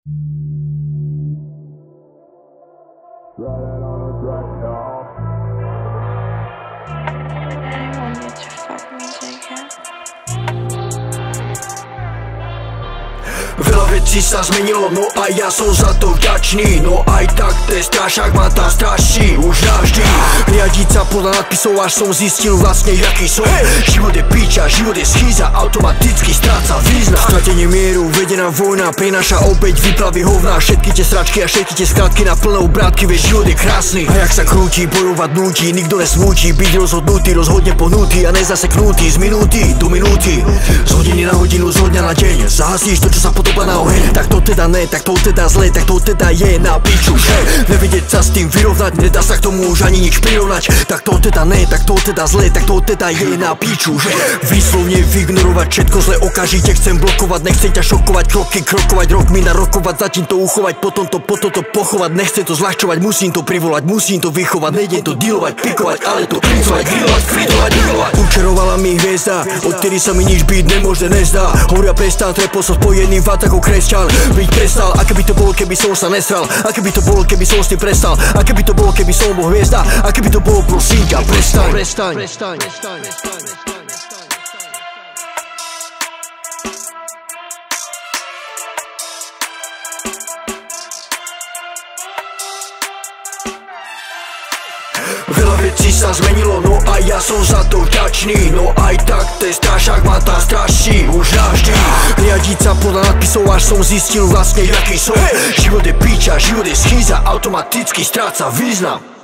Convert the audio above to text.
To fuck music, yeah? Veľa vecí sa zmenilo, no a ja som za to vďačný No aj tak ten strašák ma tam straší. Už navždy. Riadiť sa podľa nadpisov, až som zistil vlastne jaký som. Život je píča, život je schýza, automaticky stráca význam. Stratenie mieru, vedená vojna, prináša obeď, vyplavy hovna. Všetky tie sračky a všetky tie skratky na plné obrátky, veď život je krásny. A jak sa krúti, bojovať nutí, nikto nesmúti. Byť rozhodnutý, rozhodne pohnutý a nezaseknutý. Z minúty do minúty, z hodiny na hodinu, z dňa na deň. Zahasíš to, čo sa podobá na oheň. Tak to teda ne, tak to teda zle, tak to teda je na piču. Že Nevedieť sa s tým vyrovnať, nedá sa k tomu už ani nič prirovnať. Tak to teda ne, tak to teda zle, tak to teda je na piču že? Výslovne vyignorovať všetko zle okamžite chcem blokovať Nechcem ťa šokovať, kroky krokovať, rokmi narokovať Zatím to uchovať, potom to, potom to pochovať Nechcem to zľahčovať, musím to privolať, musím to vychovať Nejdem to dealovať, pikovať, ale to krincovať, hviezda, odtedy sa mi nič byť nemôže nezdá. Hovoria prestán, trepo som spojený vat ako kresťan Byť prestal, aké by to bolo, keby som sa nesral. Aké by to bolo, keby som s tým prestal. Aké by to bolo, keby som bol hviezda Aké by to bolo, prosím ťa, prestaň Prestaň, prestaň, prestaň, prestaň, prestaň, prestaň. Veľa vecí sa zmenilo, no a ja som za to vďačný. No aj tak ten strašák ma tam straší už navždy. Riadiť sa podľa nadpisov, až som zistil vlastne jaký som. Život je píča, život je schýza, automaticky stráca význam